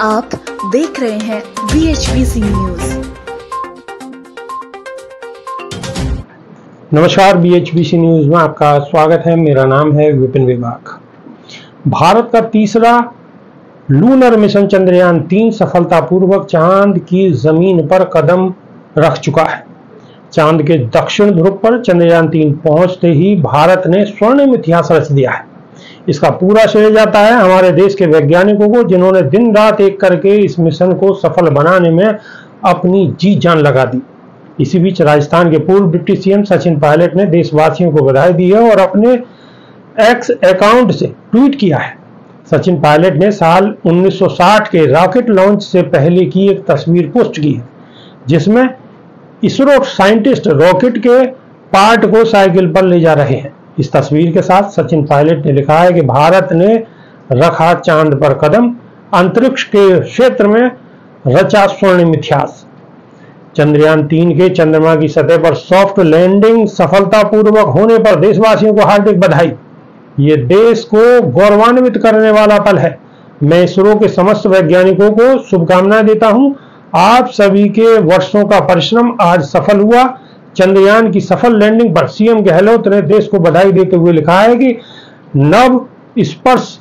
आप देख रहे हैं B H P C news नमस्कार बी एच सी न्यूज़ में आपका स्वागत है। मेरा नाम है विपिन विभाग। भारत का तीसरा लूनर मिशन चंद्रयान तीन सफलतापूर्वक चाँद की ज़मीन पर कदम रख चुका है। चाँद के दक्षिण ध्रुव पर चंद्रयान तीन पहुँचते ही भारत ने स्वर्णिम इतिहास रच दिया है। इसका पूरा श्रेय जाता है हमारे देश के वैज्ञानिकों को, जिन्होंने दिन रात एक करके इस मिशन को सफल बनाने में अपनी जी जान लगा दी। इसी बीच राजस्थान के पूर्व डिप्टी सीएम सचिन पायलट ने देशवासियों को बधाई दी है और अपने एक्स अकाउंट से ट्वीट किया है। सचिन पायलट ने साल 1960 के रॉकेट लॉन्च से पहले की एक तस्वीर पोस्ट की है, जिसमें इसरो साइंटिस्ट रॉकेट के पार्ट को साइकिल पर ले जा रहे हैं। इस तस्वीर के साथ सचिन पायलट ने लिखा है कि भारत ने रखा चाँद पर कदम, अंतरिक्ष के क्षेत्र में रचा स्वर्णिम इतिहास चंद्रयान तीन के चंद्रमा की सतह पर सॉफ्ट लैंडिंग सफलतापूर्वक होने पर देशवासियों को हार्दिक बधाई। ये देश को गौरवान्वित करने वाला पल है। मैं इसरो के समस्त वैज्ञानिकों को शुभकामनाएँ देता हूँ। आप सभी के वर्षों का परिश्रम आज सफल हुआ। चंद्रयान की सफल लैंडिंग पर सीएम गहलोत ने देश को बधाई देते हुए लिखा है कि नव स्पर्श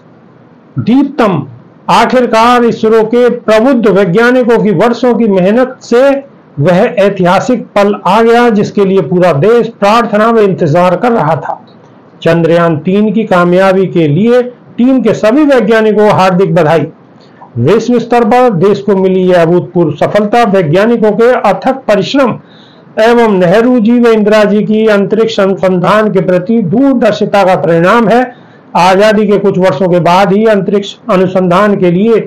दीप्तम, आखिरकार इसरो के प्रबुद्ध वैज्ञानिकों की वर्षों की मेहनत से वह ऐतिहासिक पल आ गया जिसके लिए पूरा देश प्रार्थना में इंतज़ार कर रहा था। चंद्रयान तीन की कामयाबी के लिए टीम के सभी वैज्ञानिकों को हार्दिक बधाई। विश्व स्तर पर देश को मिली यह अभूतपूर्व सफलता वैज्ञानिकों के अथक परिश्रम एवं नेहरू जी व इंदिरा जी की अंतरिक्ष अनुसंधान के प्रति दूरदर्शिता का परिणाम है। आज़ादी के कुछ वर्षों के बाद ही अंतरिक्ष अनुसंधान के लिए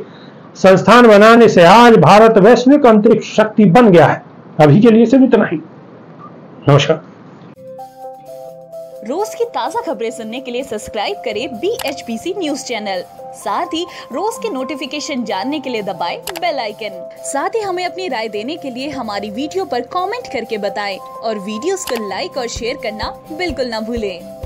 संस्थान बनाने से आज भारत वैश्विक अंतरिक्ष शक्ति बन गया है। अभी के लिए सिर्फ़ इतना ही। नमस्कार। रोज की ताज़ा खबरें सुनने के लिए सब्सक्राइब करें B H P C news channel साथ ही रोज के नोटिफिकेशन जानने के लिए दबाए बेल आइकन साथ ही हमें अपनी राय देने के लिए हमारी वीडियो पर कमेंट करके बताएँ और वीडियोस को लाइक और शेयर करना बिल्कुल ना भूलें।